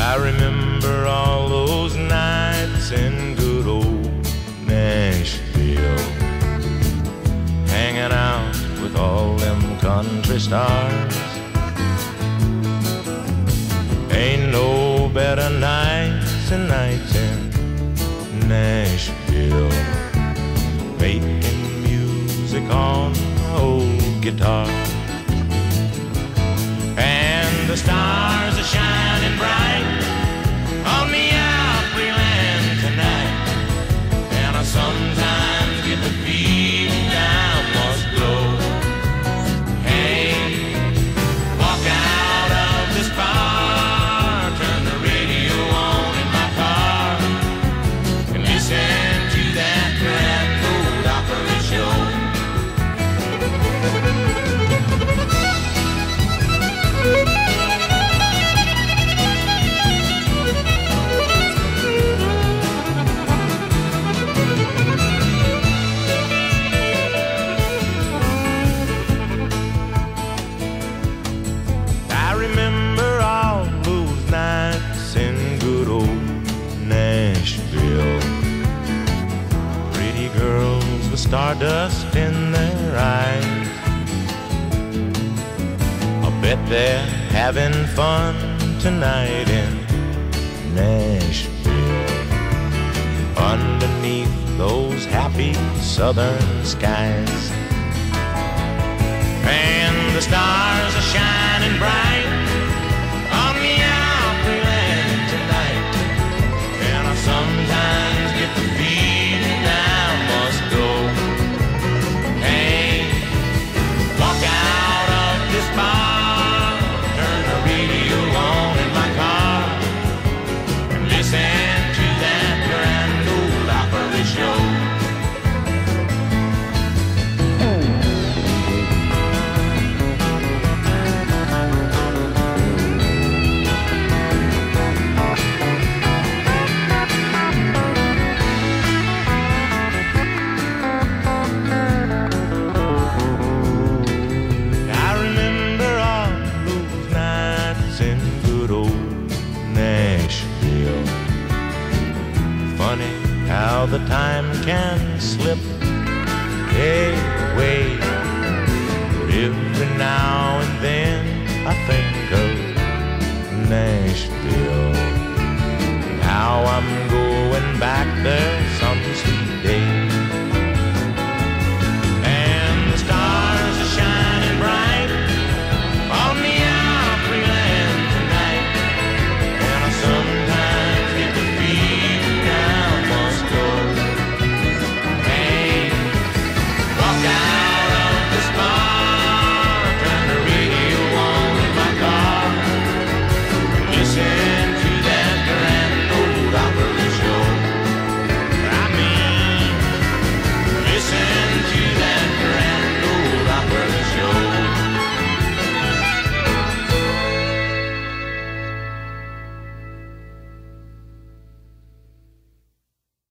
I remember all those nights in good old Nashville, hanging out with all them country stars. Ain't no better nights than nights in Nashville, making music on old guitar. stardust in their eyes. I bet they're having fun tonight in Nashville. Underneath those happy southern skies. And the stars. funny how the time can slip away. Every now and then I think of Nashville and how I'm going back there.